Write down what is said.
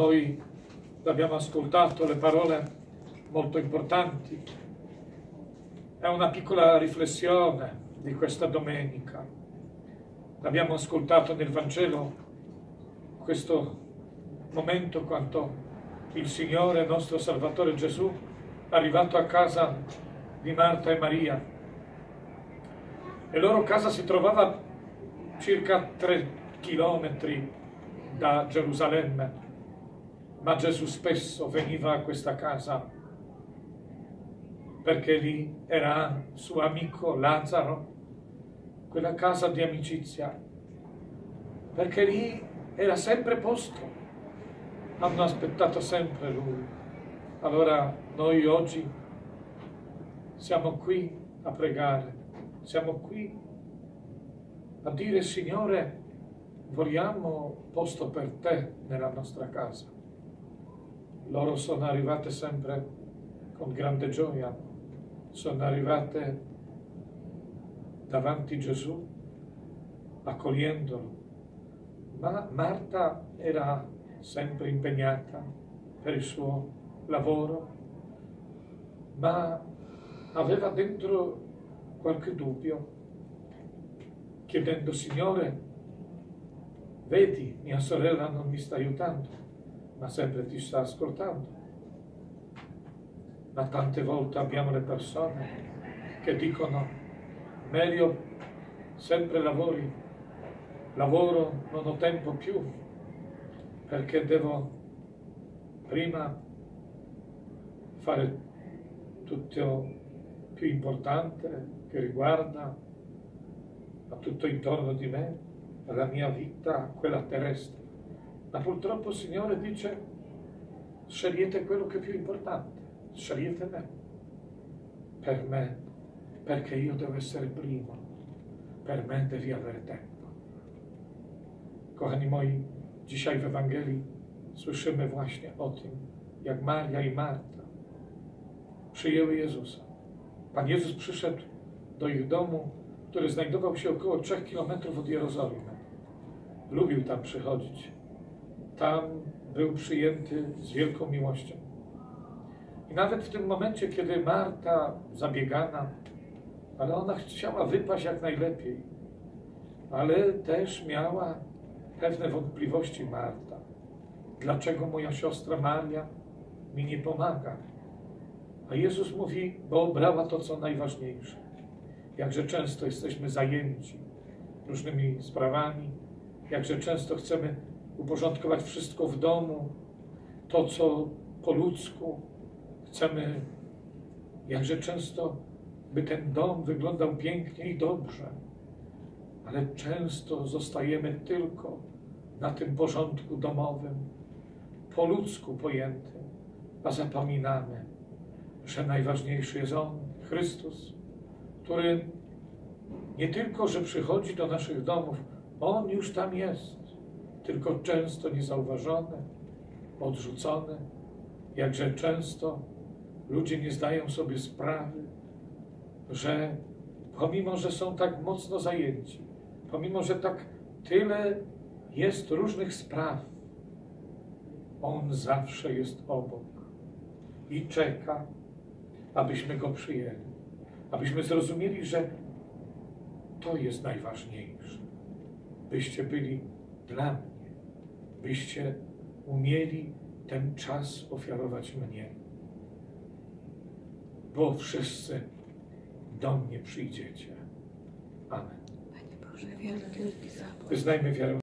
Noi abbiamo ascoltato le parole molto importanti. È una piccola riflessione di questa domenica. Abbiamo ascoltato nel Vangelo questo momento quando il Signore, nostro Salvatore Gesù, arrivato a casa di Marta e Maria. E loro casa si trovava circa tre chilometri da Gerusalemme, ma Gesù spesso veniva a questa casa perché lì era suo amico Lazzaro, quella casa di amicizia, perché lì era sempre posto, hanno aspettato sempre lui. Allora noi oggi siamo qui a pregare, siamo qui a dire Signore, vogliamo posto per te nella nostra casa. Loro sono arrivate sempre con grande gioia, sono arrivate davanti a Gesù, accogliendolo. Ma Marta era sempre impegnata per il suo lavoro, ma aveva dentro qualche dubbio, chiedendo, Signore, vedi, mia sorella non mi sta aiutando, ma sempre ti sta ascoltando. Ma tante volte abbiamo le persone che dicono, meglio sempre lavori, lavoro, non ho tempo più, perché devo prima fare tutto più importante che riguarda a tutto intorno di me, la mia vita, quella terrestre. Ma purtroppo Signore dice, scegliete quello che è più importante, scegliete me, per me, perché io devo essere primo, per me devi avere tempo. Kochani moi, dzisiaj w Ewangelii słyszymy właśnie o tym, jak Maria i Marta przyjęły Jezusa. Pan Jezus przyszedł do ich domu, który znajdował się około 3 kilometrów od Jerozolimy. Lubił tam przychodzić. Tam był przyjęty z wielką miłością. I nawet w tym momencie, kiedy Marta zabiegana, ale ona chciała wypaść jak najlepiej, ale też miała pewne wątpliwości Marta. Dlaczego moja siostra Maria mi nie pomaga? A Jezus mówi, bo obrała to, co najważniejsze. Jakże często jesteśmy zajęci różnymi sprawami, jakże często chcemy uporządkować wszystko w domu, to, co po ludzku chcemy, jakże często, by ten dom wyglądał pięknie i dobrze, ale często zostajemy tylko na tym porządku domowym, po ludzku pojętym, a zapominamy, że najważniejszy jest On, Chrystus, który nie tylko, że przychodzi do naszych domów, On już tam jest, tylko często niezauważony, odrzucony, jakże często ludzie nie zdają sobie sprawy, że pomimo, że są tak mocno zajęci, pomimo, że tak tyle jest różnych spraw, On zawsze jest obok i czeka, abyśmy Go przyjęli, abyśmy zrozumieli, że to jest najważniejsze, byście byli dla mnie, byście umieli ten czas ofiarować mnie, bo wszyscy do mnie przyjdziecie. Amen. Panie Boże, wielki zapłat. Wyznajmy wiarę